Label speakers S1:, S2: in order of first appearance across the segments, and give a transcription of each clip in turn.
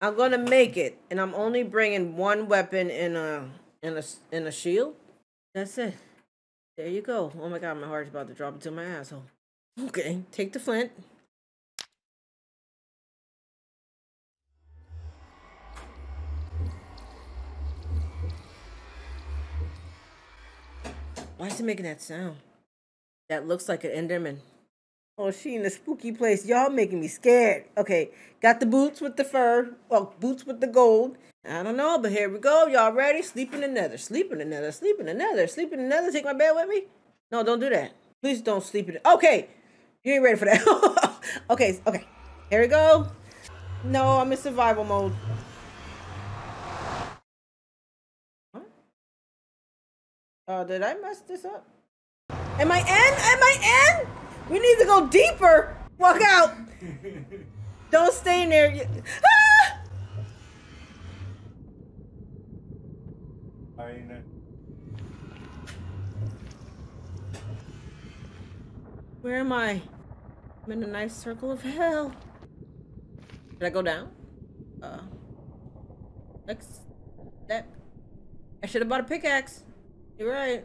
S1: I'm gonna make it, and I'm only bringing one weapon in a in a in a shield. That's it. There you go. Oh my god, my heart's about to drop into my asshole. Okay, take the flint. Why is it making that sound? That looks like an Enderman. Oh, she in a spooky place. Y'all making me scared. Okay, got the boots with the fur. Well, boots with the gold. I don't know, but here we go. Y'all ready? Sleep in the nether. Sleep in the nether. Sleep in the nether. Sleep in the nether. Take my bed with me. No, don't do that. Please don't sleep in it. Okay, you ain't ready for that. okay, okay. Here we go. No, I'm in survival mode. Uh, did I mess this up? Am I in? Am I in? We need to go deeper. Walk out. Don't stay in there. You- Ah!
S2: Aynen.
S1: Where am I? I'm in a nice circle of hell. Did I go down? Uh. Next. That. I should have bought a pickaxe. You're right.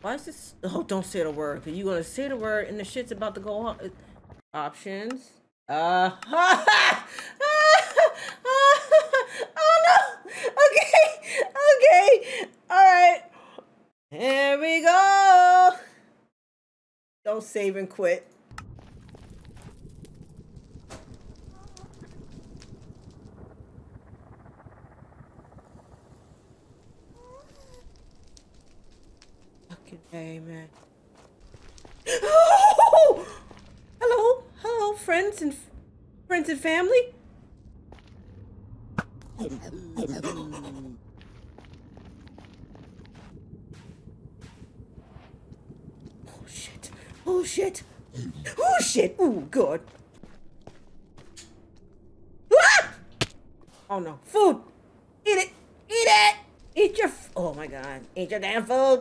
S1: Why is this? Oh, don't say the word. Cause you gonna say the word and the shit's about to go on. Options. Uh. oh no. Okay. Okay. All right. Here we go. Don't save and quit. Fucking hey, man. Hello, hello, friends and friends and family. Oh shit! Oh shit! Oh shit! Oh god! Ah! Oh no! Food! Eat it! Eat it! Eat your. F- oh my god! Eat your damn food!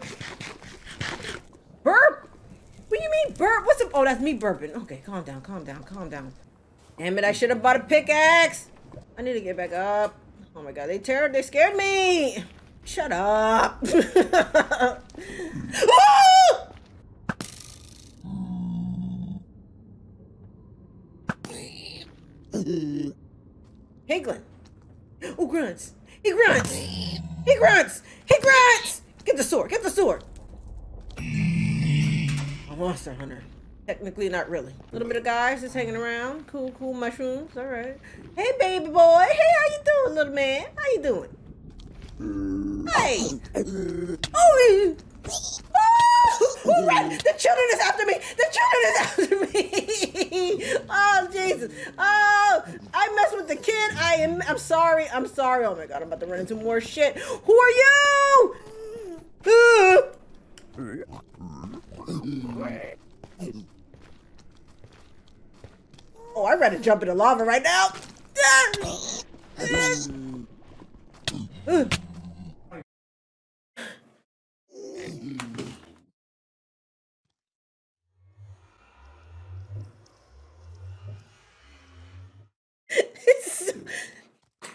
S1: Burp! What do you mean burp? What's up? Oh, that's me burping. Okay, calm down, calm down, calm down. Damn it! I should have bought a pickaxe. I need to get back up. Oh my god! They terrored. They scared me. Shut up. Ah! Piglin. Oh, grunts. He grunts. He grunts. He grunts. Get the sword. Get the sword. Monster hunter. Technically, not really. A little bit of guys just hanging around. Cool, cool mushrooms. All right. Hey, baby boy. Hey, how you doing, little man? How you doing? Hey. Oh, oh, who ran? The children is after me. The children is after me. oh, Jesus. Oh, I messed with the kid. I am. I'm sorry. I'm sorry. Oh my God, I'm about to run into more shit. Who are you? Oh, I'd rather jump in the lava right now. Ugh.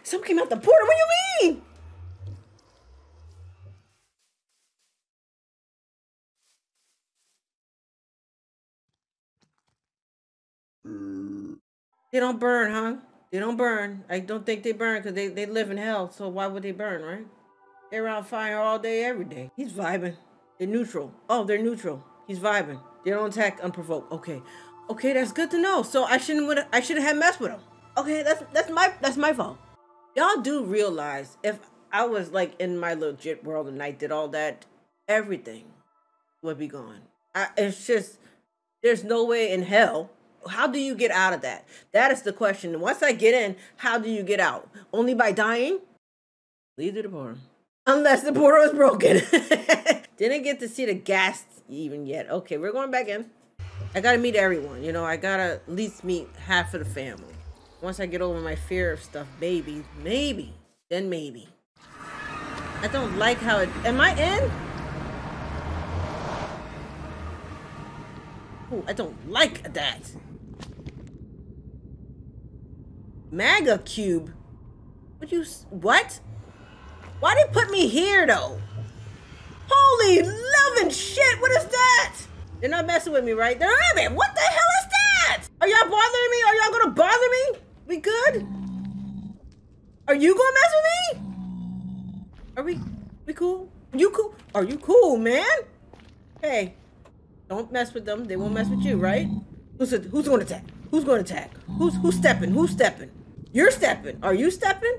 S1: Some came out the portal. What do you mean? Mm. They don't burn, huh? They don't burn. I don't think they burn because they, they live in hell. So why would they burn, right? They're around fire all day, every day. He's vibing. They're neutral. Oh, they're neutral. He's vibing. They don't attack unprovoked. Okay, okay, that's good to know. So I shouldn't would I shouldn't have messed with him. Okay, that's that's my that's my fault. Y'all do realize if I was like in my legit world and I did all that, everything would be gone. I, it's just there's no way in hell. How do you get out of that? That is the question. Once I get in, how do you get out? Only by dying? Leave to the portal. Unless the portal is broken. Didn't get to see the ghast even yet. Okay, we're going back in. I gotta meet everyone. You know, I gotta at least meet half of the family. Once I get over my fear of stuff, maybe, maybe, then maybe. I don't like how it. Am I in? Oh, I don't like that. Mega cube. What you? What? Why they put me here though? Holy loving shit! What is that? They're not messing with me, right? They're not. Man, what the hell is that? Are y'all bothering me? Are y'all gonna bother me? We good? Are you gonna mess with me? Are we? We cool? You cool? Are you cool, man? Hey, don't mess with them. They won't mess with you, right? Who's who's to attack? Who's to attack? Who's who's stepping? Who's stepping? You're stepping. Are you stepping?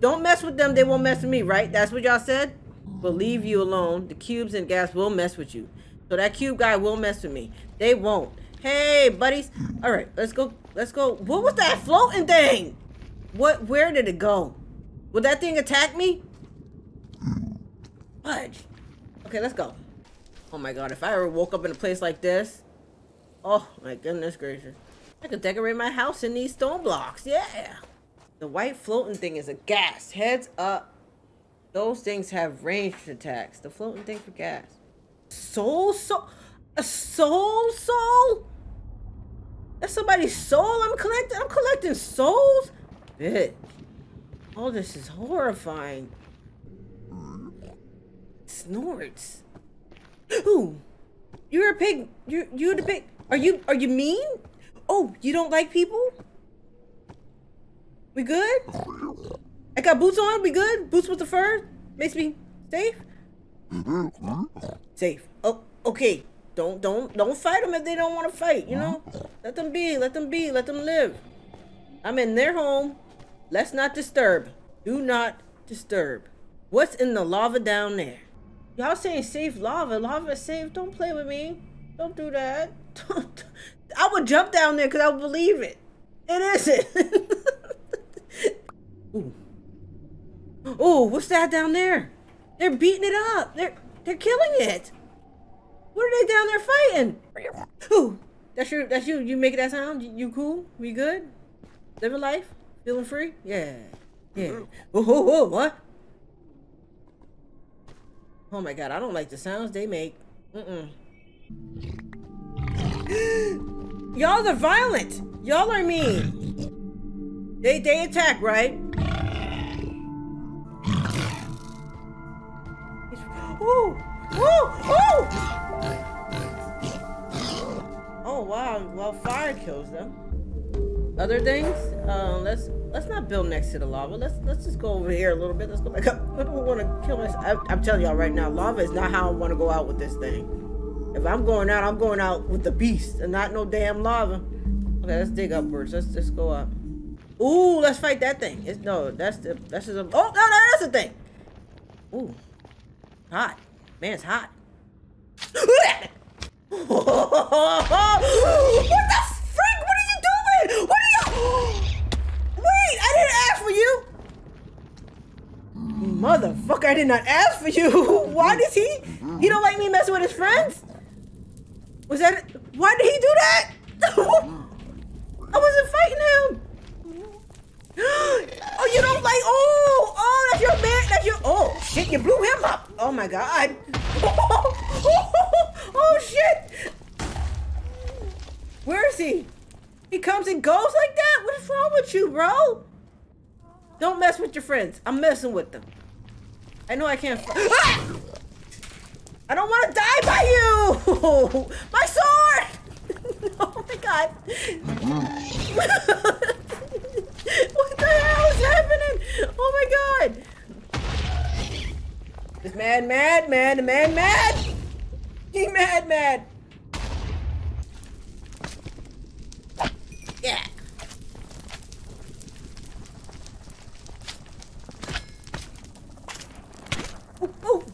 S1: Don't mess with them. They won't mess with me, right? That's what y'all said. We'll leave you alone. The cubes and ghast will mess with you. So that cube guy will mess with me. They won't. Hey, buddies. All right, let's go. Let's go. What was that floating thing? What? Where did it go? Would that thing attack me? Fudge. Okay, let's go. Oh my god, if I ever woke up in a place like this, oh my goodness gracious. I could decorate my house in these stone blocks, yeah. The white floating thing is a ghast. Heads up. Those things have ranged attacks. The floating thing for ghast. Soul soul? A soul soul? That's somebody's soul I'm collecting? I'm collecting souls? Bitch. Oh, this is horrifying. Snorts. Ooh, you're a pig. You you the pig. Are you are you mean? Oh, you don't like people? We good? I got boots on. We good? Boots with the fur makes me safe. Safe. Oh, okay. Don't don't don't fight them if they don't want to fight. You know, let them be. Let them be. Let them live. I'm in their home. Let's not disturb. Do not disturb. What's in the lava down there? Y'all saying safe lava. Lava safe. Don't play with me. Don't do that. Don't. I would jump down there because I would believe it. It isn't. Ooh. Ooh, what's that down there? They're beating it up. They're they're killing it. What are they down there fighting? Ooh, that's you. That's you. You making that sound? You, you cool? We good? Living life? Feeling free? Yeah. Yeah. What? Oh my god, I don't like the sounds they make. Mm-mm. Y'all are violent. Y'all are mean. They they attack, right? Ooh! Ooh! Ooh! Oh wow, well fire kills them. Other things? Um, let's let's not build next to the lava. Let's let's just go over here a little bit. Let's go back up. I don't want to kill myself. I, I'm telling y'all right now, lava is not how I want to go out with this thing. If I'm going out, I'm going out with the beast and not no damn lava. Okay, let's dig upwards. Let's just go up. Ooh, let's fight that thing. It's no, that's the that's just a, oh no, no, that's the thing. Ooh, hot. Man, it's hot. what the frick? What are you doing? What are you? Wait, I didn't ask for you. Motherfucker, I did not ask for you. Why does he? He don't like me messing with his friends? Was that? Why did he do that? I wasn't fighting him. oh, you don't like? Oh, oh, that's your man. That's your. Oh shit, you blew him up. Oh my god. oh shit. Where is he? He comes and goes like that? What is wrong with you, bro? Don't mess with your friends. I'm messing with them. I know I can't. I don't want to die by you! My sword! oh my god. what the hell is happening? Oh my god. This man mad, man, the man mad. He mad, mad. Yeah. Ooh, ooh.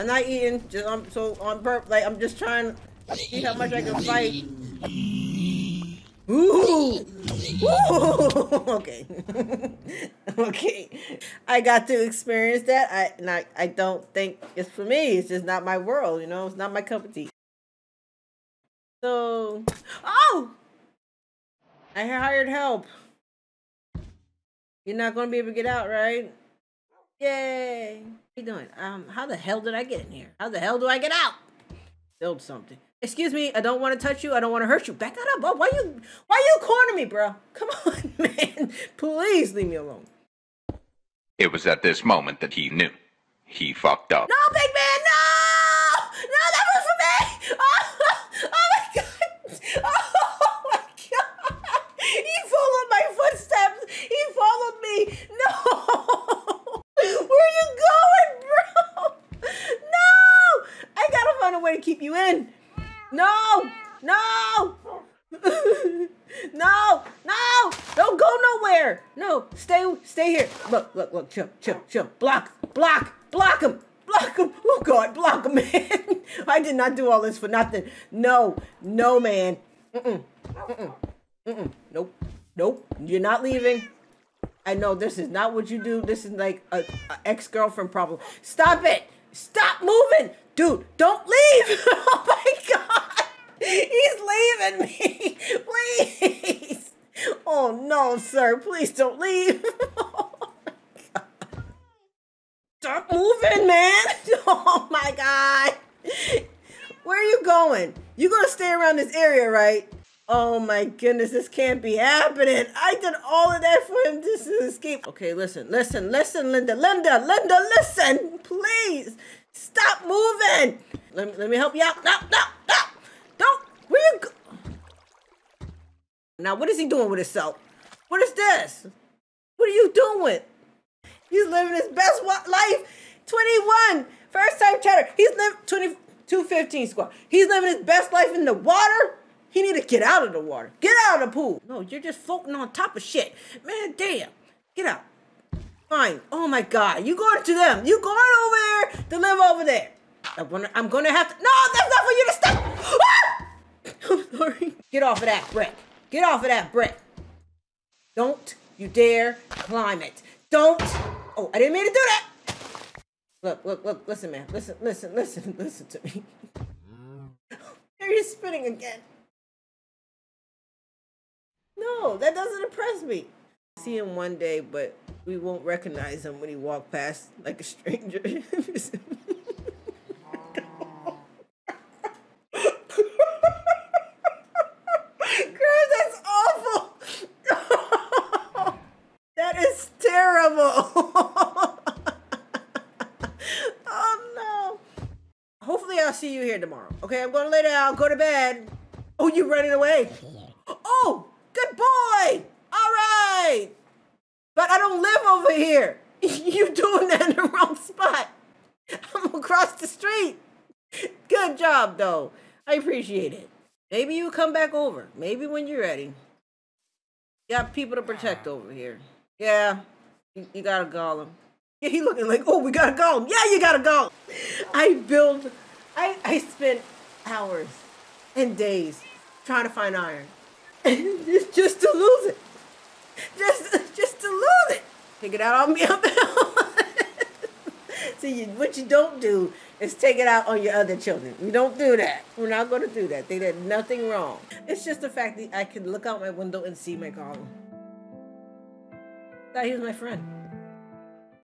S1: I'm not eating. Just I'm so on purpose. Like I'm just trying to see how much I can fight. Ooh. Ooh. okay. okay. I got to experience that. I I, I don't think it's for me. It's just not my world. You know. It's not my cup of tea. So. Oh. I hired help. You're not gonna be able to get out, right? Yay! What are you doing? Um, how the hell did I get in here? How the hell do I get out? Build something. Excuse me, I don't want to touch you. I don't want to hurt you. Back that up. Why you why you corner me, bro? Come on, man. Please leave me alone.
S2: It was at this moment that he knew. He fucked up.
S1: No, big man, no! No, that was for me! Oh, oh my god! Oh my god! He followed my footsteps! He followed me! No! Where are you going, bro? No! I gotta find a way to keep you in. No! No! no! No! Don't go nowhere! No, stay stay here. Look, look, look, chill, chill, chill. Block, block, block him! Block him! Oh god, block him, man! I did not do all this for nothing. No, no, man. Mm-mm. Mm-mm. Mm-mm. Nope. Nope. You're not leaving. I know this is not what you do. This is like a, a ex-girlfriend problem. Stop it! Stop moving! Dude, don't leave! oh my god! He's leaving me! Please! Oh no, sir, please don't leave! Stop moving, man! Oh my god! Where are you going? You gonna stay around this area, right? Oh my goodness, this can't be happening. I did all of that for him just to escape. Okay, listen, listen, listen, Linda, Linda, Linda, listen, please. Stop moving. Let me, let me help you out. No, no, no. Don't. Where you go? Now, what is he doing with himself? What is this? What are you doing? He's living his best life. 21. First time chatter. He's living 2215 squad. He's living his best life in the water. He need to get out of the water. Get out of the pool. No, you're just floating on top of shit. Man, damn. Get out. Fine. Oh my God. You going to them. You going over there to live over there. I'm gonna, I'm gonna have to. No, that's not for you to stop. Ah! I'm sorry. Get off of that brick. Get off of that brick. Don't you dare climb it. Don't. Oh, I didn't mean to do that. Look, look, look. Listen, man. Listen, listen, listen, listen to me. There you spinning again. No, that doesn't impress me. See him one day, but we won't recognize him when he walk past like a stranger. that's awful. that is terrible. oh no. Hopefully I'll see you here tomorrow. Okay, I'm gonna lay down, go to bed. Oh, you running away? Oh, good boy. All right. But I don't live over here. you doing that in the wrong spot. I'm across the street. Good job, though. I appreciate it. Maybe you come back over. Maybe when you're ready. You got people to protect over here. Yeah, you, you got a golem. Yeah, he looking like, oh, we got a golem. Yeah, you got a golem. I build, I, I spent hours and days trying to find iron. just to lose it. Just, just to lose it. Take it out on me. See, what you don't do is take it out on your other children. We don't do that. We're not going to do that. They did nothing wrong. It's just the fact that I can look out my window and see my golem. That he was my friend.